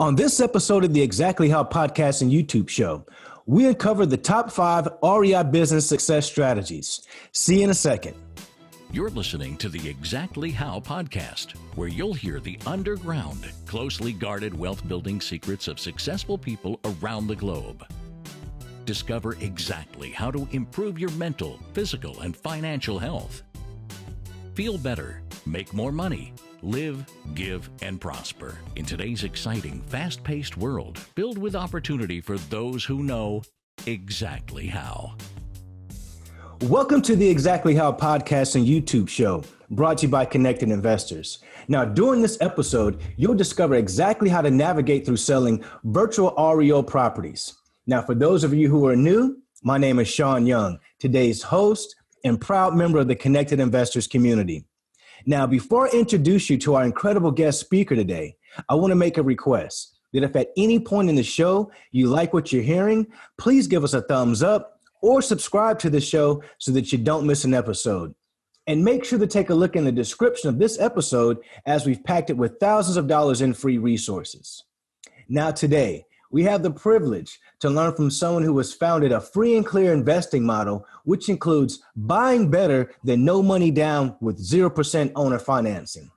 On this episode of the Exactly How podcast and YouTube show, we uncover the top five REI business success strategies. See you in a second. You're listening to the Exactly How podcast, where you'll hear the underground, closely guarded wealth building secrets of successful people around the globe. Discover exactly how to improve your mental, physical, and financial health. Feel better, make more money, live, give, and prosper in today's exciting, fast paced world filled with opportunity for those who know exactly how. Welcome to the Exactly How podcast and YouTube show brought to you by Connected Investors. Now, during this episode, you'll discover exactly how to navigate through selling virtual REO properties. Now, for those of you who are new, my name is Sean Young, today's host and proud member of the Connected Investors community. Now, before I introduce you to our incredible guest speaker today, I want to make a request that if at any point in the show you like what you're hearing, please give us a thumbs up or subscribe to the show so that you don't miss an episode. And make sure to take a look in the description of this episode as we've packed it with thousands of dollars in free resources. Now, today, we have the privilege to learn from someone who has founded a free and clear investing model, which includes buying better than no money down with 0% owner financing.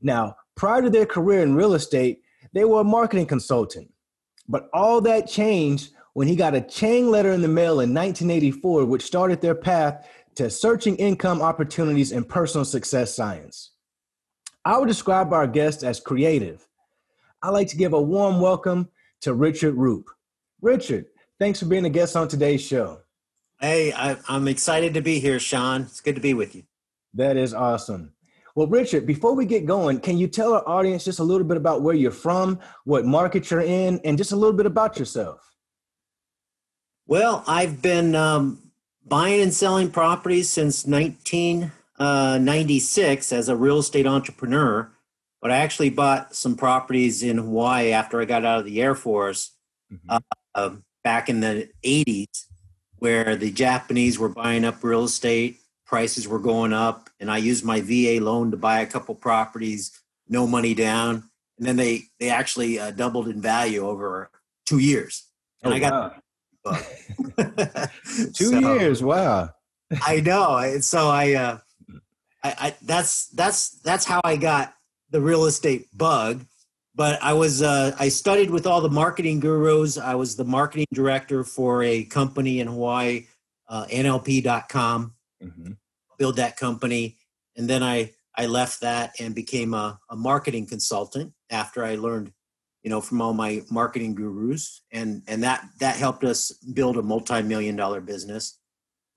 Now, prior to their career in real estate, they were a marketing consultant. But all that changed when he got a chain letter in the mail in 1984, which started their path to searching income opportunities in personal success science. I would describe our guest as creative. I'd like to give a warm welcome to Richard Roop. Richard, thanks for being a guest on today's show. Hey, I, am excited to be here, Sean. It's good to be with you. That is awesome. Well, Richard, before we get going, can you tell our audience just a little bit about where you're from, what market you're in, and just a little bit about yourself? Well, I've been um, buying and selling properties since 1996 uh, as a real estate entrepreneur. But I actually bought some properties in Hawaii after I got out of the Air Force mm-hmm. uh, um, back in the 80s, where the Japanese were buying up real estate, prices were going up, and I used my VA loan to buy a couple properties, no money down, and then they they actually uh, doubled in value over two years. And oh, I got wow. two so, years. Wow. I know. So I, uh, I, I that's that's that's how I got the real estate bug but I was uh, I studied with all the marketing gurus. I was the marketing director for a company in Hawaii, uh, NLP.com. Mm-hmm. Build that company, and then I I left that and became a, a marketing consultant after I learned, you know, from all my marketing gurus, and and that that helped us build a multi million dollar business.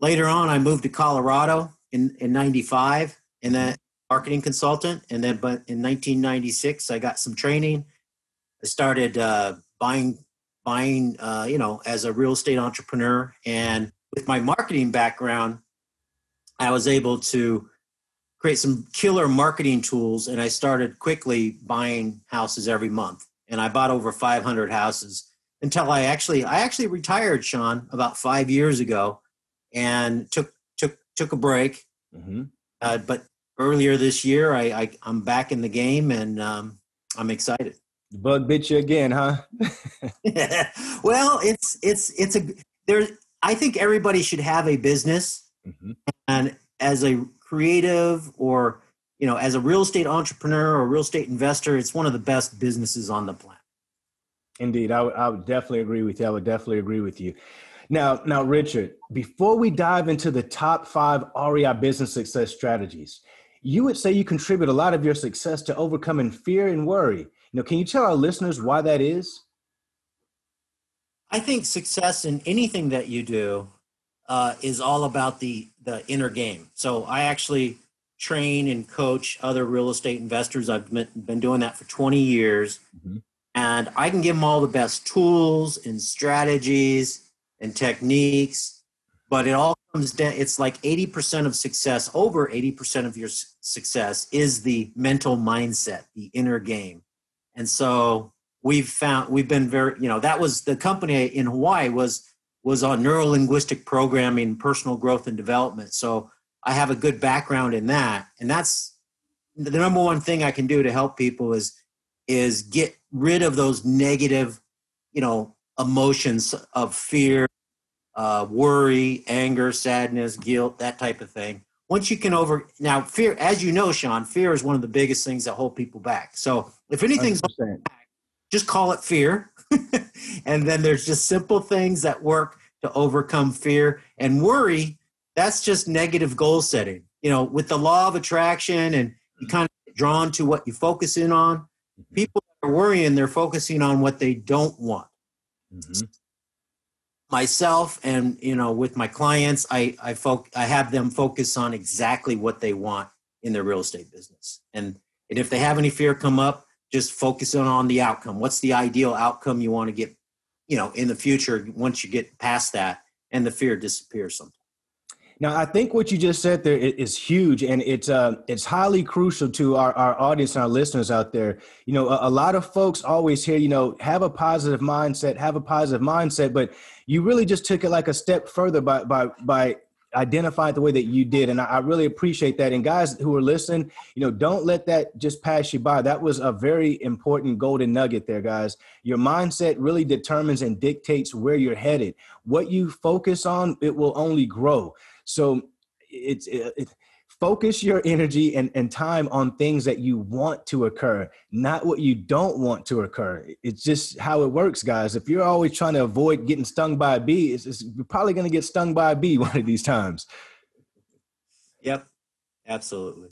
Later on, I moved to Colorado in in '95, and then marketing consultant. And then, but in 1996, I got some training. I started uh, buying, buying, uh, you know, as a real estate entrepreneur. And with my marketing background, I was able to create some killer marketing tools. And I started quickly buying houses every month. And I bought over 500 houses until I actually, I actually retired, Sean, about five years ago, and took took took a break. Mm-hmm. Uh, but earlier this year. I, I am back in the game and um, I'm excited. The bug bit you again, huh? Well, it's it's it's a there. I think everybody should have a business, mm-hmm. and as a creative or you know as a real estate entrepreneur or real estate investor, it's one of the best businesses on the planet. Indeed, I would, I would definitely agree with you. I would definitely agree with you. Now, now, Richard, before we dive into the top five REI business success strategies, you would say you contribute a lot of your success to overcoming fear and worry. You know, can you tell our listeners why that is? I think success in anything that you do uh, is all about the the inner game. So I actually train and coach other real estate investors. I've been doing that for 20 years, mm-hmm. and I can give them all the best tools and strategies and techniques. But it all comes down. It's like 80% of success. Over 80% of your success is the mental mindset, the inner game. And so we've found we've been very, you know, that was the company in Hawaii was was on neuro linguistic programming, personal growth and development. So I have a good background in that. And that's the number one thing I can do to help people is is get rid of those negative, you know, emotions of fear, uh, worry, anger, sadness, guilt, that type of thing. Once you can over now, fear, as you know, Sean, fear is one of the biggest things that hold people back. So if anything's back, just call it fear, and then there's just simple things that work to overcome fear and worry. That's just negative goal setting. You know, with the law of attraction, and you kind of get drawn to what you focus in on. Mm-hmm. People are worrying; they're focusing on what they don't want. Mm-hmm. Myself and you know, with my clients, I I folk I have them focus on exactly what they want in their real estate business, and and if they have any fear come up, just focus on on the outcome. What's the ideal outcome you want to get, you know, in the future once you get past that and the fear disappears sometimes. Now, I think what you just said there is huge, and it's uh, it's highly crucial to our, our audience and our listeners out there. You know, a, a, lot of folks always hear, you know, have a positive mindset, have a positive mindset, but you really just took it like a step further by by by identified the way that you did and I, really appreciate that. And guys who are listening you know don't let that just pass you by. That was a very important golden nugget there guys. Your mindset really determines and dictates where you're headed. What you focus on it will only grow so it's it, focus your energy and, and time on things that you want to occur not what you don't want to occur. It's just how it works guys. If you're always trying to avoid getting stung by a bee it's, it's, you're probably going to get stung by a bee one of these times. Yep. Absolutely.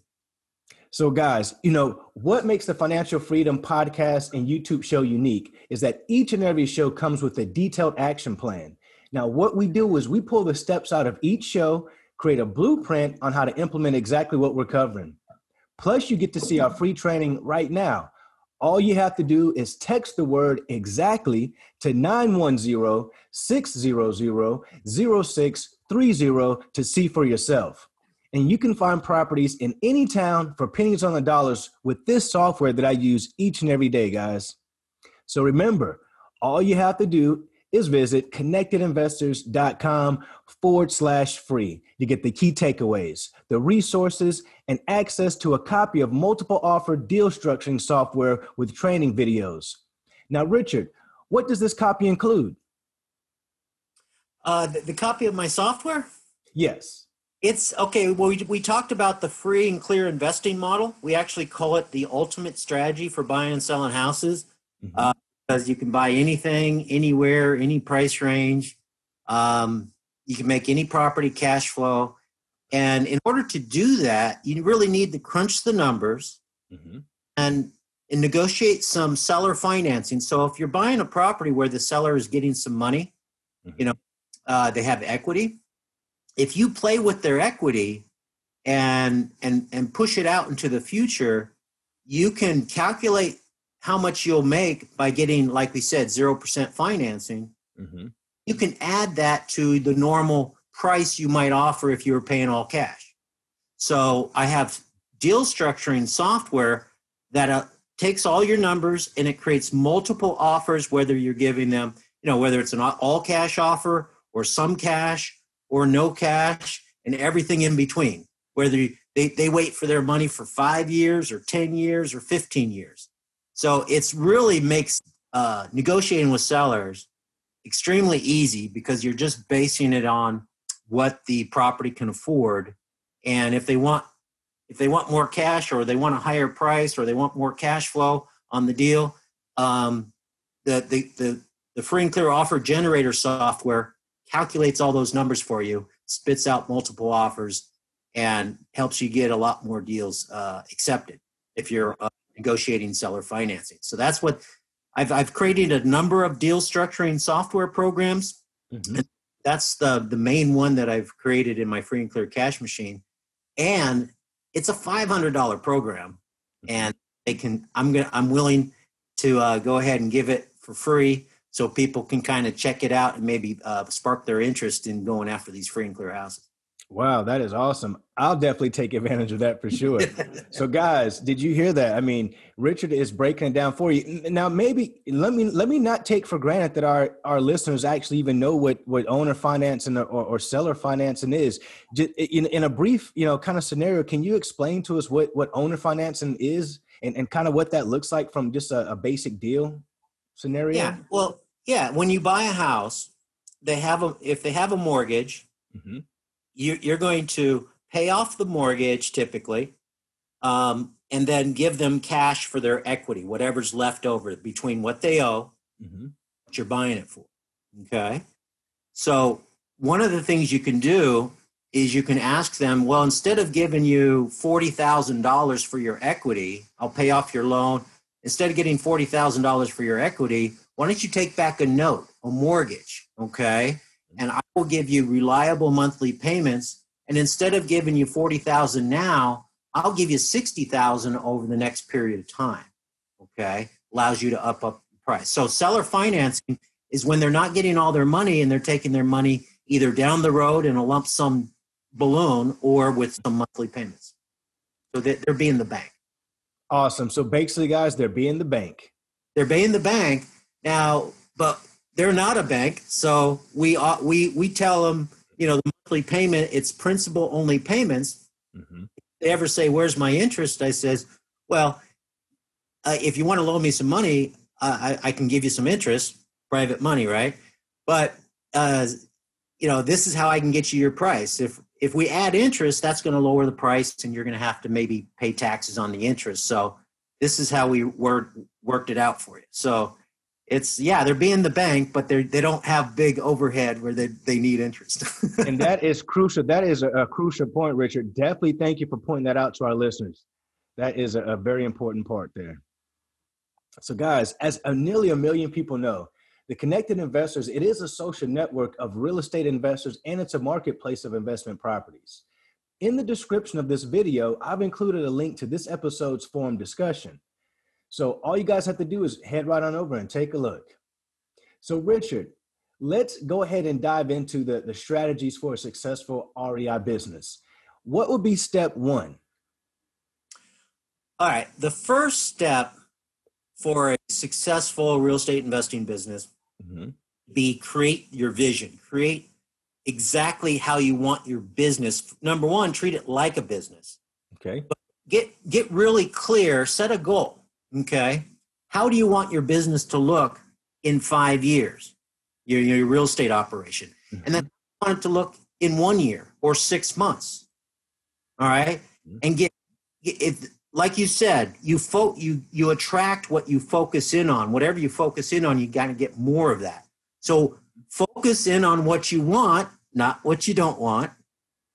So guys you know what makes the financial freedom podcast and youtube show unique is that each and every show comes with a detailed action plan now what we do is we pull the steps out of each show create a blueprint on how to implement exactly what we're covering. Plus, you get to see our free training right now. All you have to do is text the word exactly to 910 600 0630 to see for yourself. And you can find properties in any town for pennies on the dollars with this software that I use each and every day, guys. So remember, all you have to do is visit connectedinvestors.com forward slash free. You get the key takeaways, the resources, and access to a copy of multiple offer deal structuring software with training videos. Now, Richard, what does this copy include? Uh, the, the copy of my software? Yes. It's okay. Well, we, we talked about the free and clear investing model. We actually call it the ultimate strategy for buying and selling houses. Mm-hmm. Uh, because you can buy anything, anywhere, any price range. Um, you can make any property cash flow. And in order to do that, you really need to crunch the numbers mm-hmm. and, and negotiate some seller financing. So if you're buying a property where the seller is getting some money, mm-hmm. you know, uh, they have equity. If you play with their equity and and and push it out into the future, you can calculate how much you'll make by getting, like we said, 0% financing, mm-hmm. you can add that to the normal price you might offer if you were paying all cash. So I have deal structuring software that uh, takes all your numbers and it creates multiple offers, whether you're giving them, you know, whether it's an all cash offer or some cash or no cash and everything in between, whether they, they wait for their money for five years or 10 years or 15 years. So it's really makes uh, negotiating with sellers extremely easy because you're just basing it on what the property can afford, and if they want if they want more cash or they want a higher price or they want more cash flow on the deal, um, the, the the the free and clear offer generator software calculates all those numbers for you, spits out multiple offers, and helps you get a lot more deals uh, accepted if you're uh, negotiating seller financing. So that's what I've, I've created a number of deal structuring software programs. Mm-hmm. that's the, the main one that I've created in my free and clear cash machine. And it's a $500 program mm-hmm. and they can, I'm going to, I'm willing to uh, go ahead and give it for free so people can kind of check it out and maybe uh, spark their interest in going after these free and clear houses. Wow, that is awesome. I'll definitely take advantage of that for sure. so guys, did you hear that? I mean, Richard is breaking it down for you. Now maybe let me let me not take for granted that our our listeners actually even know what what owner financing or, or seller financing is. In, in a brief, you know, kind of scenario, can you explain to us what what owner financing is and, and kind of what that looks like from just a, a basic deal scenario? Yeah. Well, yeah. When you buy a house, they have a if they have a mortgage, Mhm. You, you're going to pay off the mortgage typically, um, and then give them cash for their equity, whatever's left over between what they owe, Mhm. what you're buying it for. Okay. So one of the things you can do is you can ask them, well, instead of giving you forty thousand dollars for your equity, I'll pay off your loan. Instead of getting forty thousand dollars for your equity, why don't you take back a note, a mortgage? Okay. And I will give you reliable monthly payments. And instead of giving you forty thousand now, I'll give you sixty thousand over the next period of time. Okay. Allows you to up up the price. So seller financing is when they're not getting all their money and they're taking their money either down the road in a lump sum balloon or with some monthly payments. So they- they're being the bank. Awesome. So basically, guys, they're being the bank. They're being the bank now, but they're not a bank. So we uh, we we tell them, you know, the monthly payment it's principal only payments. Mhm. they ever say, "Where's my interest?" I says, "Well, uh, if you want to loan me some money, uh, I, I can give you some interest, private money, right? But uh, you know, this is how I can get you your price. If if we add interest, that's going to lower the price, and you're going to have to maybe pay taxes on the interest. So this is how we worked worked it out for you. So it's yeah, they're being the bank, but they they don't have big overhead where they they need interest. and that is crucial. That is a, a crucial point, Richard. Definitely thank you for pointing that out to our listeners. That is a, a very important part there. So, guys, as a, nearly a million people know, the Connected Investors, it is a social network of real estate investors and it's a marketplace of investment properties. In the description of this video, I've included a link to this episode's forum discussion. So all you guys have to do is head right on over and take a look. So, Richard, let's go ahead and dive into the, the strategies for a successful REI business. What would be step one? All right. The first step for a successful real estate investing business Mhm. be create your vision. Create exactly how you want your business. Number one, treat it like a business. Okay. But Get get really clear, set a goal. Okay. How do you want your business to look in five years? Your, your real estate operation. And then you want it to look in one year or six months. All right. Mhm. And get if like you said, you fo- you you attract what you focus in on. Whatever you focus in on, you got to get more of that. So focus in on what you want, not what you don't want,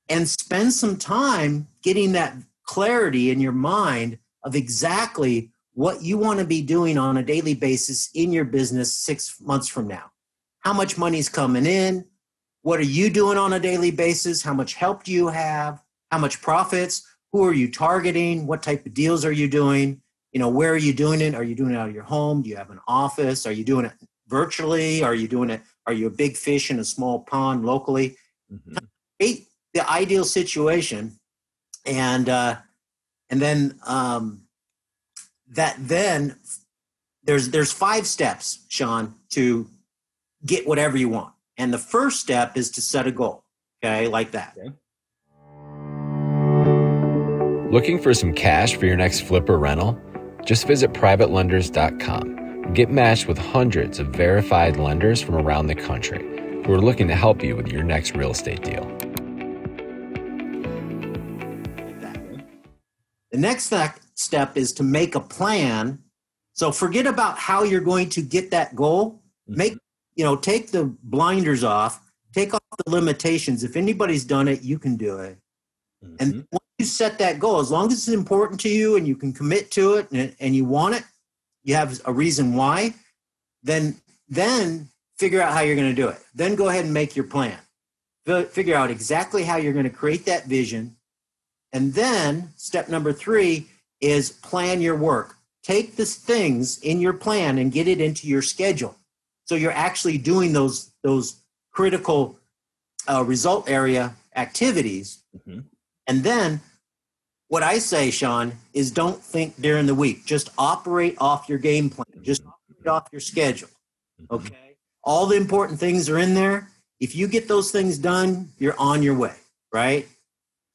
and spend some time getting that clarity in your mind of exactly what you want to be doing on a daily basis in your business 6 months from now. How much money's coming in? What are you doing on a daily basis? How much help do you have? How much profits? Who are you targeting? What type of deals are you doing? You know, where are you doing it? Are you doing it out of your home? Do you have an office? Are you doing it virtually? Are you doing it? Are you a big fish in a small pond locally? Mhm. Create the ideal situation, and uh, and then um, that then there's there's five steps, Sean, to get whatever you want. And the first step is to set a goal. Okay, like that. Looking for some cash for your next flip or rental? Just visit privatelenders.com get matched with hundreds of verified lenders from around the country who are looking to help you with your next real estate deal. The next step- step is to make a plan. So forget about how you're going to get that goal. Make, you know, take the blinders off, take off the limitations. If anybody's done it, you can do it. And Mhm. once you set that goal, as long as it's important to you and you can commit to it and, and you want it, you have a reason why, then then figure out how you're going to do it. Then go ahead and make your plan. Figure out exactly how you're going to create that vision. And then step number three is plan your work. Take the things in your plan and get it into your schedule. So you're actually doing those those critical uh, result area activities. Mhm. And then what I say, Sean, is don't think during the week. Just operate off your game plan. Just operate off your schedule. Okay. All the important things are in there. If you get those things done, you're on your way, right?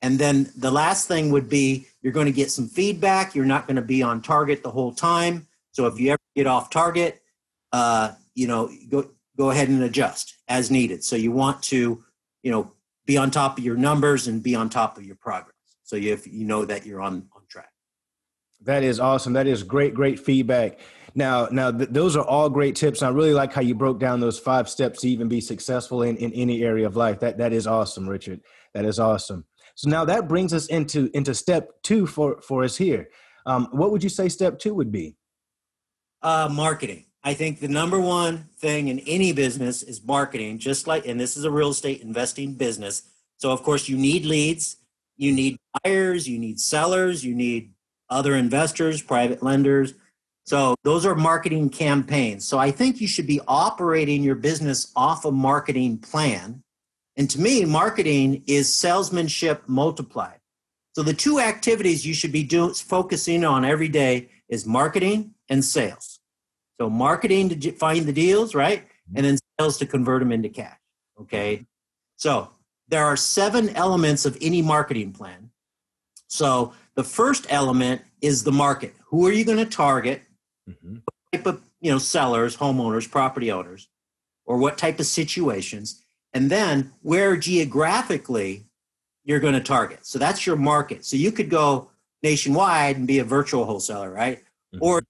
And then the last thing would be You're going to get some feedback. You're not going to be on target the whole time. So if you ever get off target, uh, you know, go go ahead and adjust as needed. So you want to, you know, be on top of your numbers and be on top of your progress. So you if you know that you're on on track. That is awesome. That is great, great feedback. Now, now th- those are all great tips. I really like how you broke down those five steps to even be successful in, in any area of life. That that is awesome, Richard. That is awesome. So now that brings us into into step two for for us here. Um, what would you say step two would be? Uh, marketing. I think the number one thing in any business is marketing. Just like, and this is a real estate investing business. So of course you need leads, you need buyers, you need sellers, you need other investors, private lenders so those are marketing campaigns. So I think you should be operating your business off a marketing plan. And to me, marketing is salesmanship multiplied. So the two activities you should be doing focusing on every day is marketing and sales. So marketing to find the deals, right? And then sales to convert them into cash. Okay. So there are seven elements of any marketing plan. So the first element is the market. Who are you going to target? mm-hmm. type of you know sellers, homeowners, property owners, or what type of situations, and then where geographically you're going to target. So that's your market. So you could go nationwide and be a virtual wholesaler, right? Mm-hmm. Or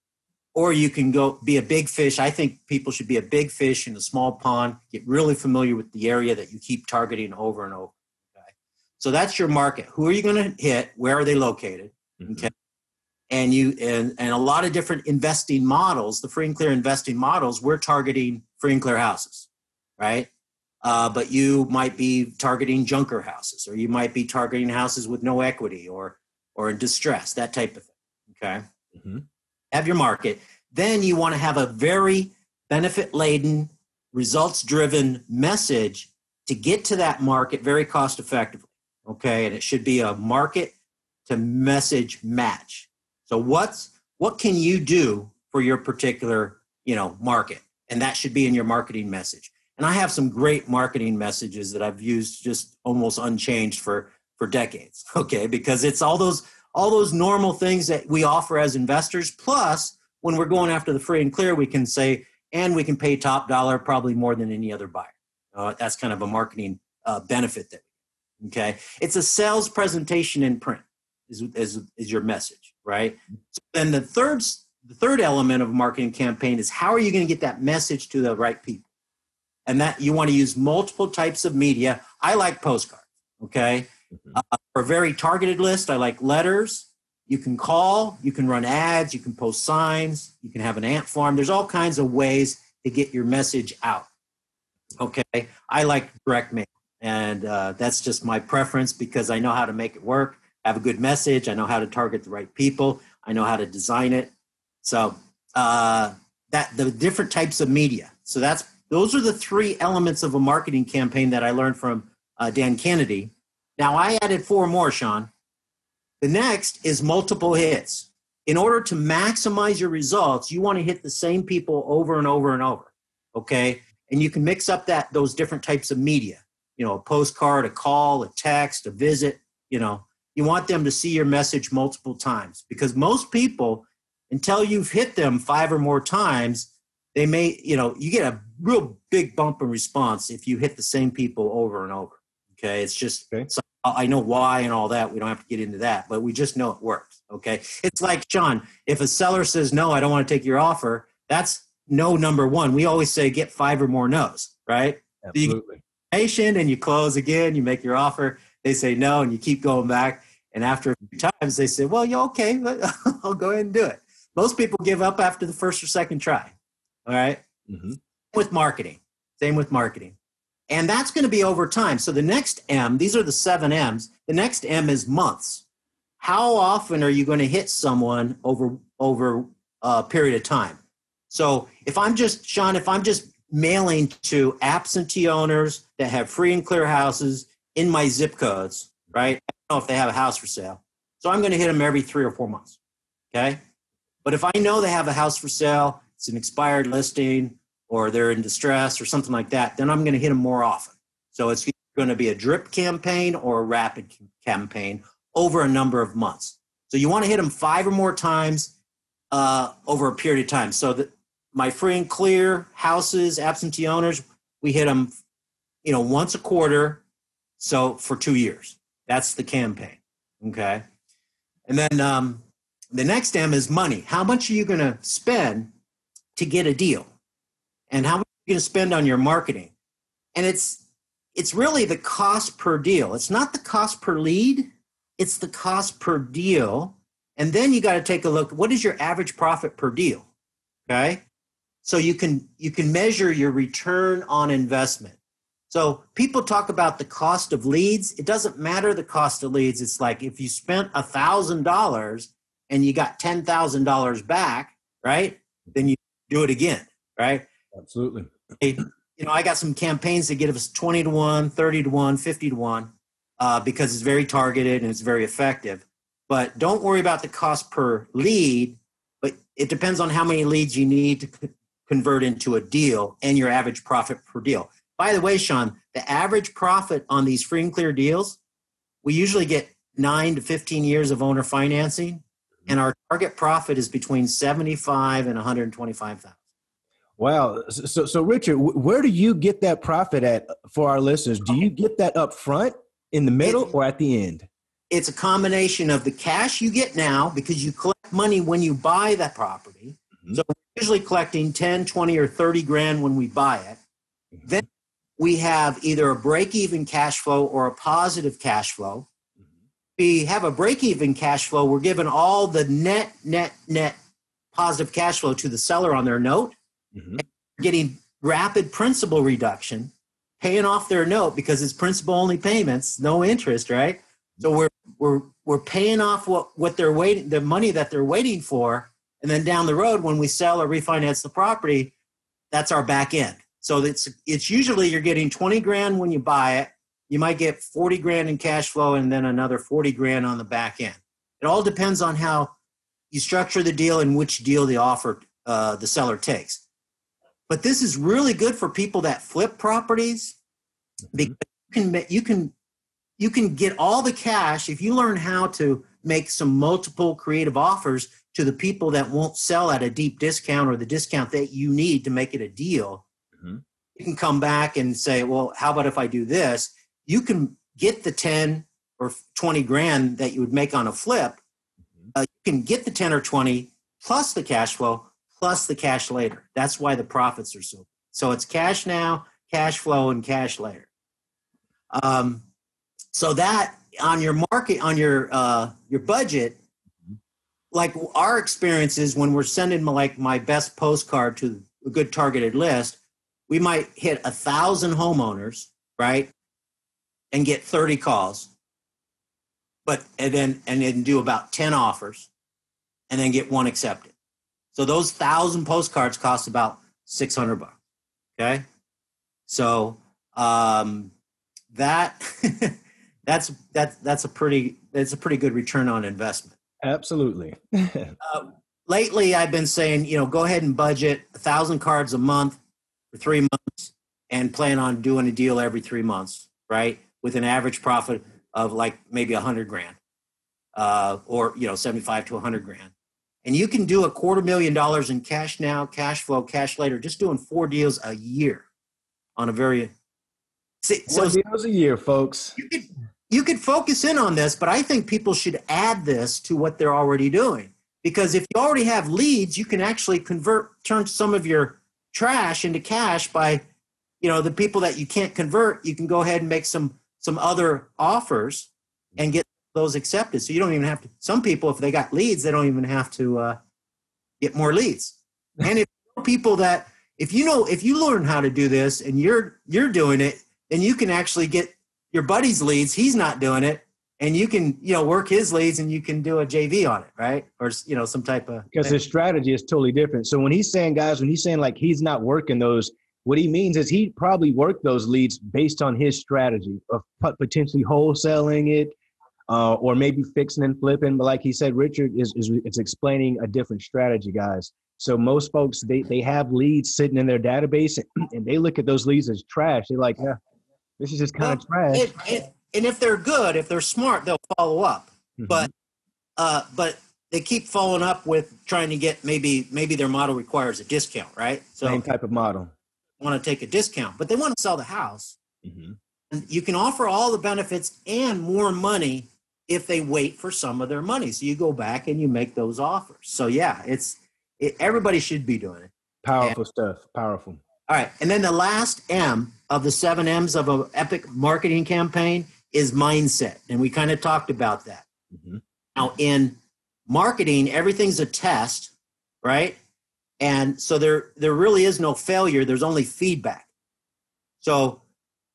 or you can go be a big fish. I think people should be a big fish in a small pond, get really familiar with the area that you keep targeting over and over. Okay. So that's your market. Who are you going to hit? Where are they located? Mm-hmm. Okay and you and, and a lot of different investing models the free and clear investing models we're targeting free and clear houses right uh, but you might be targeting junker houses or you might be targeting houses with no equity or or in distress that type of thing okay mm-hmm. have your market then you want to have a very benefit laden results driven message to get to that market very cost effectively okay and it should be a market to message match so what's what can you do for your particular, you know, market? And that should be in your marketing message. And I have some great marketing messages that I've used just almost unchanged for for decades. Okay, because it's all those all those normal things that we offer as investors plus when we're going after the free and clear we can say and we can pay top dollar probably more than any other buyer. Uh, that's kind of a marketing uh, benefit that okay it's a sales presentation in print is, is, is your message right? So then the third the third element of a marketing campaign is how are you going to get that message to the right people? And that you want to use multiple types of media. I like postcards, okay? Mm-hmm. Uh, for a very targeted list, I like letters. You can call, you can run ads, you can post signs, you can have an ant farm. There's all kinds of ways to get your message out. Okay, I like direct mail, and uh, that's just my preference because I know how to make it work I have a good message. I know how to target the right people. I know how to design it. So uh, that the different types of media. So that's those are the three elements of a marketing campaign that I learned from uh, Dan Kennedy. Now I added four more, Sean. The next is multiple hits. In order to maximize your results, you want to hit the same people over and over and over. Okay, and you can mix up that those different types of media. You know, a postcard, a call, a text, a visit. You know, you want them to see your message multiple times because most people until you've hit them five or more times they may you know you get a real big bump in response if you hit the same people over and over okay it's just okay. So i know why and all that we don't have to get into that but we just know it works okay it's like sean if a seller says no i don't want to take your offer that's no number one we always say get five or more no's right Absolutely. patient and you close again you make your offer they say no and you keep going back and after a few times, they say, well, yeah, okay, I'll go ahead and do it. Most people give up after the first or second try. All right? mm-hmm. With marketing. Same with marketing. And that's going to be over time. So the next M, these are the seven M's. The next M is months. How often are you going to hit someone over over a period of time? So if I'm just Sean, if I'm just mailing to absentee owners that have free and clear houses in my zip codes, right? know if they have a house for sale. So I'm going to hit them every three or four months. Okay. But if I know they have a house for sale, it's an expired listing, or they're in distress or something like that, then I'm going to hit them more often. So it's going to be a drip campaign or a rapid campaign over a number of months. So you want to hit them five or more times uh, over a period of time. So that my free and clear houses, absentee owners, we hit them, you know, once a quarter. So for two years, that's the campaign. Okay. And then um, the next M is money. How much are you going to spend to get a deal? And how much are you going to spend on your marketing? And it's it's really the cost per deal. It's not the cost per lead, it's the cost per deal. And then you got to take a look, what is your average profit per deal? Okay? So you can you can measure your return on investment. So people talk about the cost of leads. It doesn't matter the cost of leads. It's like if you spent a thousand dollars and you got ten thousand dollars back, right? Then you do it again, right? Absolutely. you know, I got some campaigns that give us 20 to 1, 30 to 1, 50 to 1, uh, because it's very targeted and it's very effective. But don't worry about the cost per lead, but it depends on how many leads you need to convert into a deal and your average profit per deal. By the way, Sean, the average profit on these free and clear deals, we usually get nine to 15 years of owner financing, and our target profit is between 75 and 125,000. Wow. So, so Richard, where do you get that profit at for our listeners? Do you get that up front, in the middle, it, or at the end? It's a combination of the cash you get now because you collect money when you buy that property. Mm-hmm. So we're usually collecting 10, 20, or 30 grand when we buy it. Mm-hmm. Then we have either a break even cash flow or a positive cash flow. We have a break even cash flow. We're given all the net, net, net positive cash flow to the seller on their note mm-hmm. getting rapid principal reduction, paying off their note because it's principal only payments, no interest, right? So we're we're we're paying off what what they're waiting the money that they're waiting for, and then down the road when we sell or refinance the property, that's our back end. So it's it's usually you're getting 20 grand when you buy it. You might get 40 grand in cash flow and then another 40 grand on the back end. It all depends on how you structure the deal and which deal the offer uh, the seller takes. But this is really good for people that flip properties mm-hmm. because you can you can you can get all the cash if you learn how to make some multiple creative offers to the people that won't sell at a deep discount or the discount that you need to make it a deal. Mm-hmm. You can come back and say, well, how about if I do this? You can get the 10 or 20 grand that you would make on a flip. Mm-hmm. Uh, you can get the 10 or 20 plus the cash flow plus the cash later. That's why the profits are so. So it's cash now, cash flow, and cash later. Um, so that on your market, on your uh, your budget, like our experience is when we're sending my, like my best postcard to a good targeted list, we might hit a thousand homeowners, right, and get thirty calls, but and then and then do about ten offers, and then get one accepted. So those thousand postcards cost about six hundred bucks. Okay, so um, that that's that's that's a pretty that's a pretty good return on investment. Absolutely. uh, lately, I've been saying, you know, go ahead and budget a thousand cards a month for three months, and plan on doing a deal every three months, right? With an average profit of like maybe a hundred grand, uh, or you know, seventy-five to a hundred grand and you can do a quarter million dollars in cash now, cash flow, cash later, just doing four deals a year on a very see, four so deals a year, folks. You could you could focus in on this, but I think people should add this to what they're already doing because if you already have leads, you can actually convert turn some of your trash into cash by you know the people that you can't convert you can go ahead and make some some other offers and get those accepted. So you don't even have to. Some people, if they got leads, they don't even have to uh, get more leads. And if people that if you know if you learn how to do this and you're you're doing it, then you can actually get your buddy's leads. He's not doing it, and you can you know work his leads and you can do a JV on it, right? Or you know some type of because his strategy is totally different. So when he's saying guys, when he's saying like he's not working those. What he means is he probably worked those leads based on his strategy of potentially wholesaling it, uh, or maybe fixing and flipping. But like he said, Richard is, is, is explaining a different strategy, guys. So most folks they they have leads sitting in their database and, and they look at those leads as trash. They're like, yeah, this is just kind well, of trash. It, it, and if they're good, if they're smart, they'll follow up. Mm-hmm. But uh, but they keep following up with trying to get maybe maybe their model requires a discount, right? So same type of model. Want to take a discount, but they want to sell the house. Mm-hmm. And you can offer all the benefits and more money if they wait for some of their money. So you go back and you make those offers. So yeah, it's it, everybody should be doing it. Powerful and, stuff. Powerful. All right, and then the last M of the seven M's of an epic marketing campaign is mindset, and we kind of talked about that. Mm-hmm. Now in marketing, everything's a test, right? And so there there really is no failure. There's only feedback. So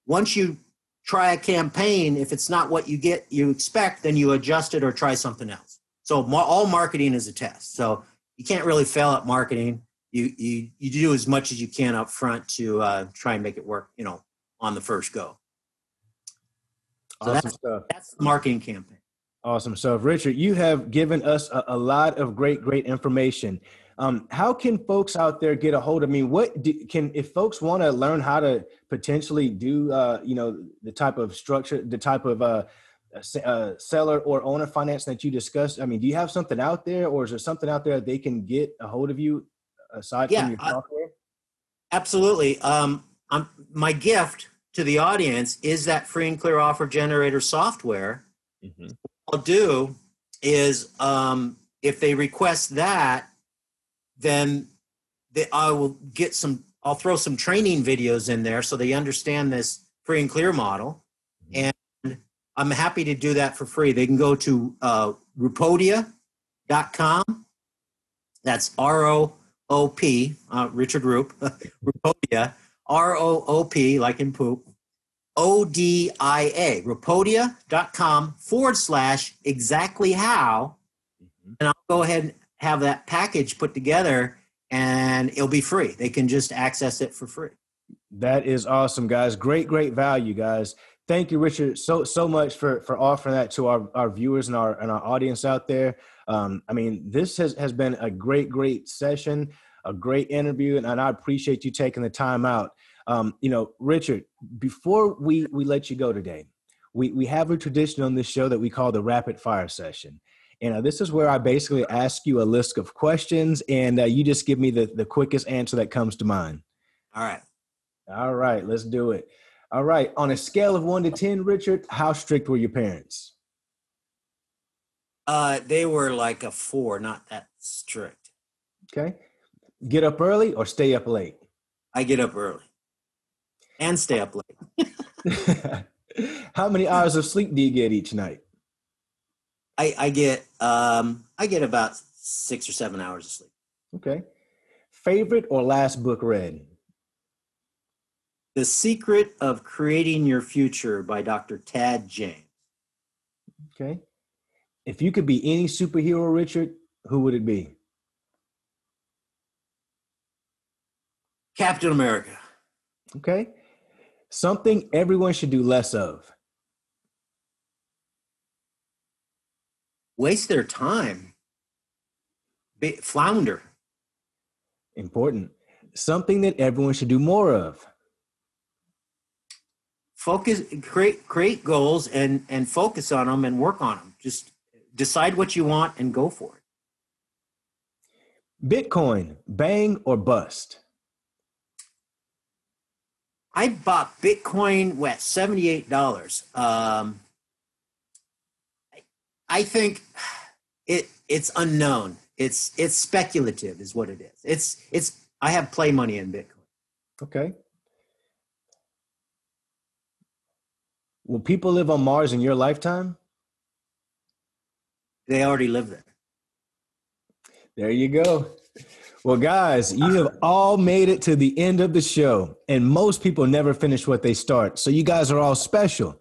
once you try a campaign, if it's not what you get you expect, then you adjust it or try something else. So all marketing is a test. So you can't really fail at marketing. You you you do as much as you can up front to uh, try and make it work. You know, on the first go. So awesome that's, stuff. That's the marketing campaign. Awesome stuff, Richard. You have given us a, a lot of great, great information. Um, how can folks out there get a hold of me? What do, can if folks want to learn how to potentially do, uh, you know, the type of structure, the type of uh, uh, seller or owner finance that you discussed? I mean, do you have something out there, or is there something out there that they can get a hold of you aside yeah, from your software? absolutely. Um, I'm, my gift to the audience is that free and clear offer generator software. Mm-hmm. I'll do is um, if they request that, then they, I will get some. I'll throw some training videos in there so they understand this free and clear model, mm-hmm. and I'm happy to do that for free. They can go to uh, Roopodia.com. That's R O O P, uh, Richard Roop, Roopodia, R O O P, like in poop, O-D-I-A, roopodia.com forward slash exactly how. Mm-hmm. And I'll go ahead and have that package put together and it'll be free. They can just access it for free. That is awesome, guys. Great, great value, guys. Thank you, Richard, so so much for for offering that to our, our viewers and our and our audience out there. Um, I mean, this has, has been a great, great session, a great interview, and, and I appreciate you taking the time out. Um, you know, Richard, before we, we let you go today, we, we have a tradition on this show that we call the rapid fire session. And uh, this is where I basically ask you a list of questions and uh, you just give me the, the quickest answer that comes to mind. All right. All right, let's do it. All right. On a scale of one to 10, Richard, how strict were your parents? Uh, they were like a four, not that strict. Okay. Get up early or stay up late? I get up early and stay up late. How many hours of sleep do you get each night? I, I get um, I get about six or seven hours of sleep. Okay. Favorite or last book read? The Secret of Creating Your Future by Dr. Tad James. Okay. If you could be any superhero, Richard, who would it be? Captain America. Okay. Something everyone should do less of. Waste their time. Be, flounder. Important. Something that everyone should do more of. Focus, create, create goals and and focus on them and work on them. Just decide what you want and go for it. Bitcoin, bang or bust? I bought Bitcoin eight dollars. Um, I think it it's unknown. It's it's speculative, is what it is. It's it's. I have play money in Bitcoin. Okay. Will people live on Mars in your lifetime? They already live there. There you go. Well, guys, you have all made it to the end of the show, and most people never finish what they start. So you guys are all special.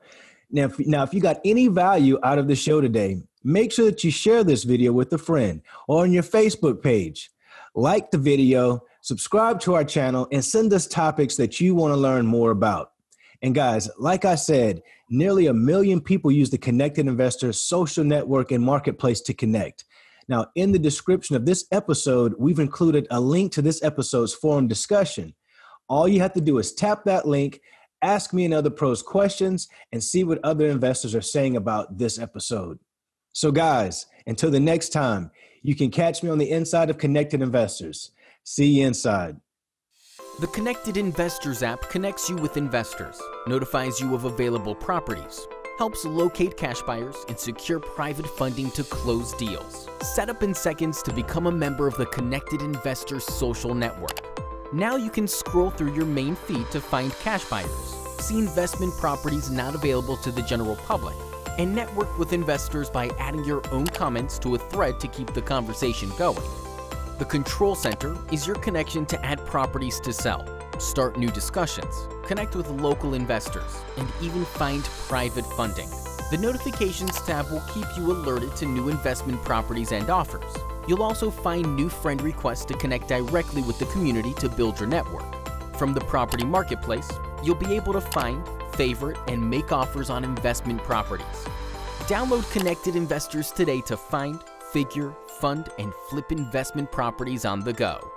Now, if, now, if you got any value out of the show today, make sure that you share this video with a friend or on your Facebook page. Like the video, subscribe to our channel, and send us topics that you want to learn more about. And guys, like I said, nearly a million people use the Connected Investor social network and marketplace to connect. Now, in the description of this episode, we've included a link to this episode's forum discussion. All you have to do is tap that link, ask me and other pros questions, and see what other investors are saying about this episode. So, guys, until the next time, you can catch me on the inside of Connected Investors. See you inside. The Connected Investors app connects you with investors, notifies you of available properties, helps locate cash buyers, and secure private funding to close deals. Set up in seconds to become a member of the Connected Investors social network. Now you can scroll through your main feed to find cash buyers, see investment properties not available to the general public, and network with investors by adding your own comments to a thread to keep the conversation going. The Control Center is your connection to add properties to sell, start new discussions, connect with local investors, and even find private funding. The Notifications tab will keep you alerted to new investment properties and offers. You'll also find new friend requests to connect directly with the community to build your network. From the property marketplace, you'll be able to find, favorite, and make offers on investment properties. Download Connected Investors today to find, figure, fund, and flip investment properties on the go.